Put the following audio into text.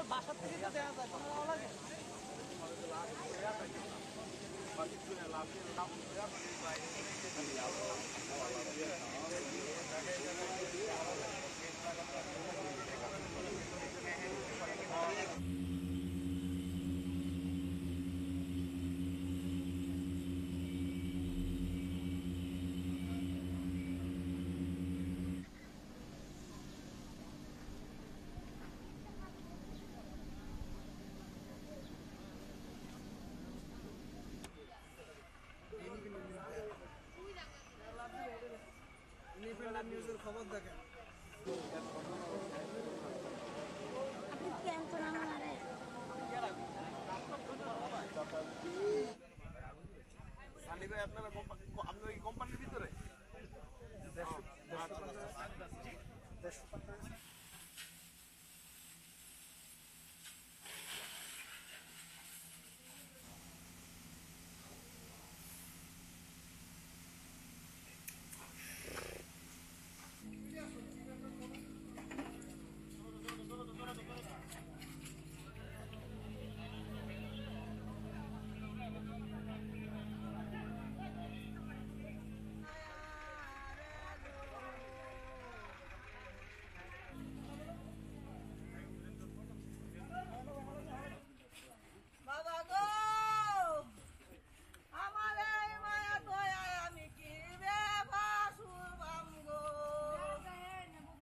আমার বাসার থেকে তো দেখা যায় ভালো লাগে? ইন্ডিপেন্ডেন্ট নিউজের খবর দেখেন আপনি কেন তো নাম মারে সানি ভাই আপনারা কোম্পা- কোম্পানির ভিতরে দেড়শো